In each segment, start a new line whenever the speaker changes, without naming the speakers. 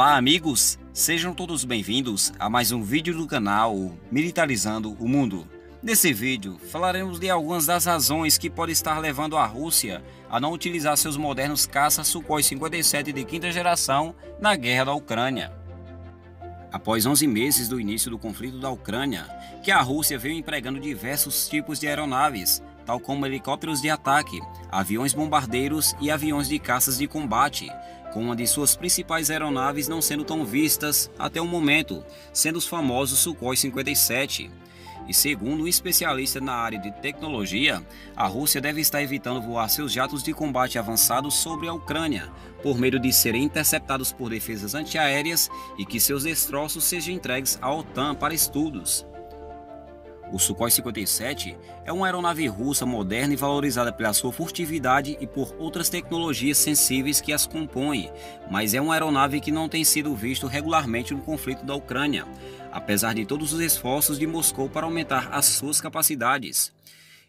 Olá amigos, sejam todos bem-vindos a mais um vídeo do canal Militarizando o Mundo. Nesse vídeo falaremos de algumas das razões que podem estar levando a Rússia a não utilizar seus modernos caças Sukhoi 57 de quinta geração na guerra da Ucrânia. Após 11 meses do início do conflito da Ucrânia, que a Rússia veio empregando diversos tipos de aeronaves, tal como helicópteros de ataque, aviões bombardeiros e aviões de caças de combate, com uma de suas principais aeronaves não sendo tão vistas até o momento, sendo os famosos Sukhoi 57. E segundo um especialista na área de tecnologia, a Rússia deve estar evitando voar seus jatos de combate avançados sobre a Ucrânia, por medo de serem interceptados por defesas antiaéreas e que seus destroços sejam entregues à OTAN para estudos. O Sukhoi 57 é uma aeronave russa moderna e valorizada pela sua furtividade e por outras tecnologias sensíveis que as compõem, mas é uma aeronave que não tem sido visto regularmente no conflito da Ucrânia, apesar de todos os esforços de Moscou para aumentar as suas capacidades.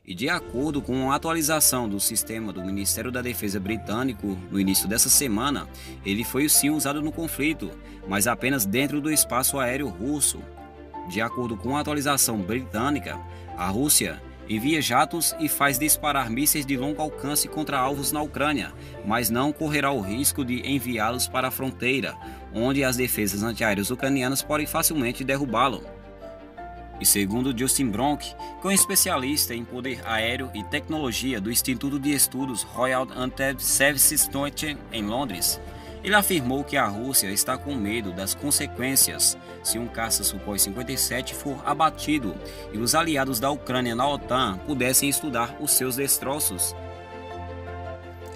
E de acordo com uma atualização do sistema do Ministério da Defesa britânico no início dessa semana, ele foi sim usado no conflito, mas apenas dentro do espaço aéreo russo, de acordo com a atualização britânica, a Rússia envia jatos e faz disparar mísseis de longo alcance contra alvos na Ucrânia, mas não correrá o risco de enviá-los para a fronteira, onde as defesas antiaéreas ucranianas podem facilmente derrubá-lo. E segundo Justin Bronk, que é um especialista em poder aéreo e tecnologia do Instituto de Estudos Royal Anti-Services em Londres, ele afirmou que a Rússia está com medo das consequências se um caça Sukhoi 57 for abatido e os aliados da Ucrânia na OTAN pudessem estudar os seus destroços.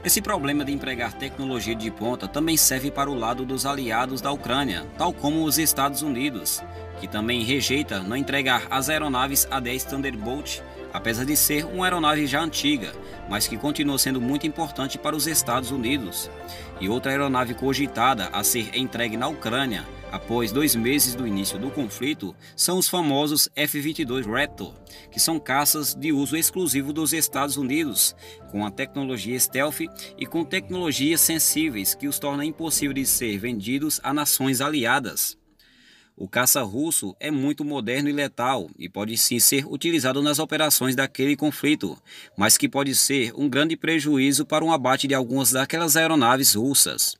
Esse problema de empregar tecnologia de ponta também serve para o lado dos aliados da Ucrânia, tal como os Estados Unidos, que também rejeita não entregar as aeronaves A-10 Thunderbolt apesar de ser uma aeronave já antiga, mas que continua sendo muito importante para os Estados Unidos. E outra aeronave cogitada a ser entregue na Ucrânia após dois meses do início do conflito são os famosos F-22 Raptor, que são caças de uso exclusivo dos Estados Unidos, com a tecnologia stealth e com tecnologias sensíveis que os torna impossível de ser vendidos a nações aliadas. O caça russo é muito moderno e letal e pode sim ser utilizado nas operações daquele conflito, mas que pode ser um grande prejuízo para um abate de algumas daquelas aeronaves russas.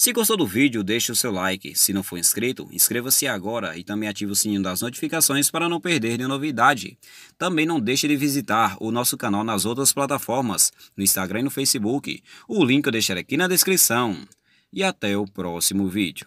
Se gostou do vídeo, deixe o seu like. Se não for inscrito, inscreva-se agora e também ative o sininho das notificações para não perder nenhuma novidade. Também não deixe de visitar o nosso canal nas outras plataformas, no Instagram e no Facebook. O link eu deixarei aqui na descrição. E até o próximo vídeo.